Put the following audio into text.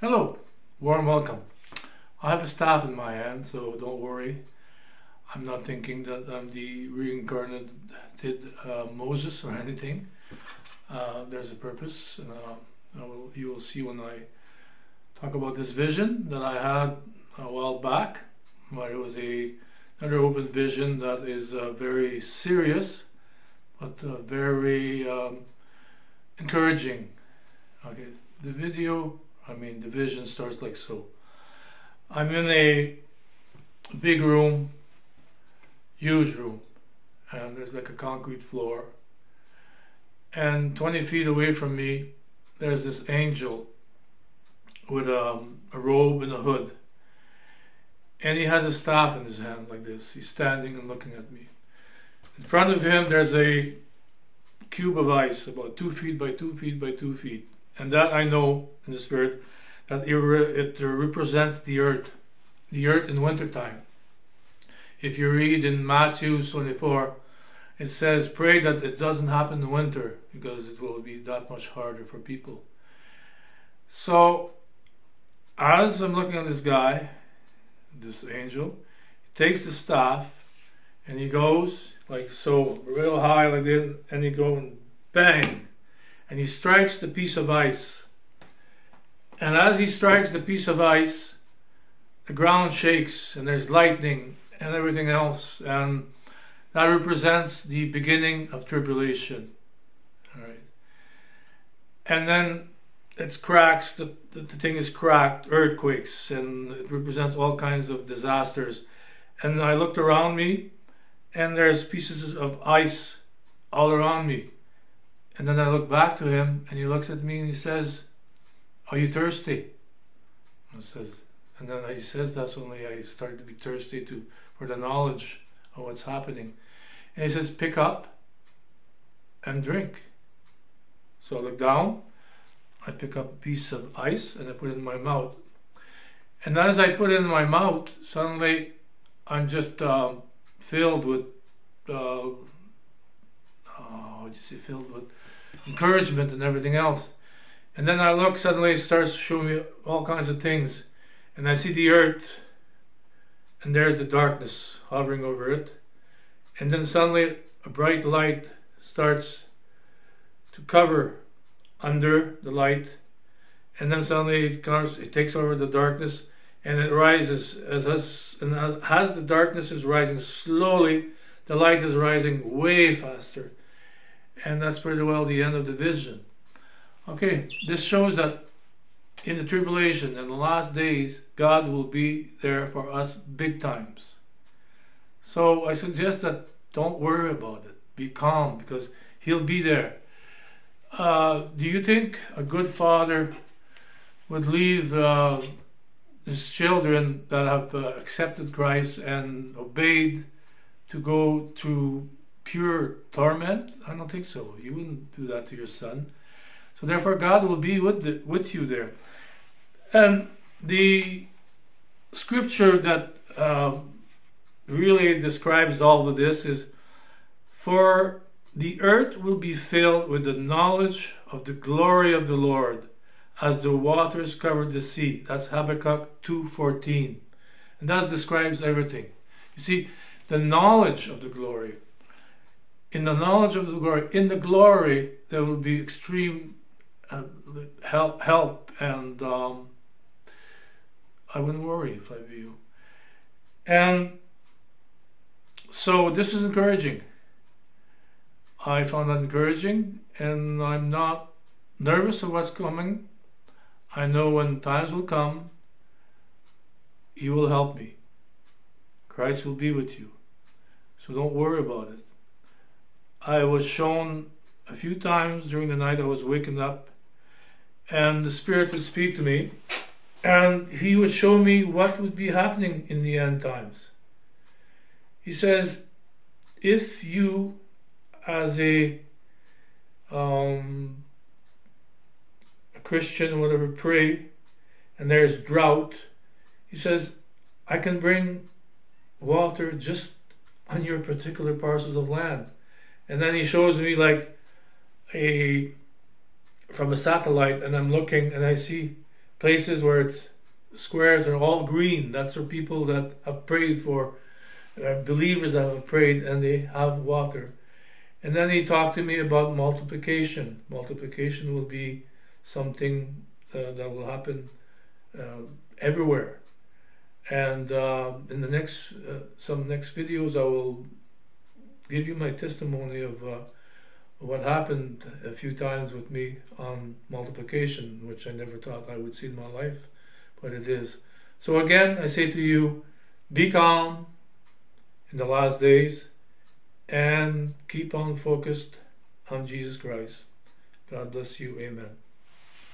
Hello, warm welcome. I have a staff in my hand, so don't worry. I'm not thinking that I'm the reincarnated uh, Moses or anything. Uh, there's a purpose, and uh, will, you will see when I talk about this vision that I had a while back, where it was a another open vision that is uh, very serious, but uh, very um, encouraging. Okay, the video, I mean, the vision starts like so. I'm in a big room, huge room, and there's like a concrete floor. And 20 feet away from me, there's this angel with um, a robe and a hood. And he has a staff in his hand like this. He's standing and looking at me. In front of him, there's a cube of ice, about two feet by two feet by two feet. And that I know in the spirit that it, re- it represents the earth, the earth in wintertime. If you read in Matthew 24, it says, Pray that it doesn't happen in winter because it will be that much harder for people. So, as I'm looking at this guy, this angel, he takes the staff and he goes like so, real high like this, and he goes bang, and he strikes the piece of ice. And as he strikes the piece of ice, the ground shakes and there's lightning and everything else, and that represents the beginning of tribulation. All right. And then it's cracks, the, the, the thing is cracked, earthquakes, and it represents all kinds of disasters. And I looked around me, and there's pieces of ice all around me. And then I look back to him, and he looks at me and he says, Are you thirsty? I says, and then he says that's only I started to be thirsty to for the knowledge of what's happening. And he says, Pick up and drink. So I look down, I pick up a piece of ice and I put it in my mouth. And as I put it in my mouth, suddenly I'm just um, filled with, uh, oh, say, filled with encouragement and everything else. And then I look, suddenly it starts showing me all kinds of things. And I see the earth, and there's the darkness hovering over it. And then suddenly a bright light starts to cover under the light. And then suddenly it comes, it takes over the darkness and it rises as, as, as the darkness is rising slowly, the light is rising way faster. And that's pretty well the end of the vision. Okay, this shows that in the tribulation and the last days, God will be there for us big times. So I suggest that don't worry about it. Be calm because He'll be there. Uh, do you think a good father would leave uh, his children that have uh, accepted Christ and obeyed to go to pure torment? I don't think so. You wouldn't do that to your son. So therefore, God will be with the, with you there. And the scripture that um, really describes all of this is, "For the earth will be filled with the knowledge of the glory of the Lord, as the waters cover the sea." That's Habakkuk two fourteen, and that describes everything. You see, the knowledge of the glory. In the knowledge of the glory, in the glory, there will be extreme uh, help, help, and um, I wouldn't worry if I were you. And so this is encouraging. I found that encouraging, and I'm not nervous of what's coming. I know when times will come, He will help me. Christ will be with you. So don't worry about it. I was shown a few times during the night I was waking up, and the Spirit would speak to me, and He would show me what would be happening in the end times. He says, if you, as a um, a Christian, whatever, pray, and there's drought He says, I can bring water just on your particular parcels of land. And then he shows me like a from a satellite and I'm looking and I see places where it's squares are all green. That's for people that have prayed for uh, believers that have prayed and they have water. And then he talked to me about multiplication. Multiplication will be something uh, that will happen uh, everywhere. And uh, in the next uh, some next videos, I will give you my testimony of uh, what happened a few times with me on multiplication, which I never thought I would see in my life, but it is. So again, I say to you, be calm in the last days and keep on focused on Jesus Christ. God bless you. Amen.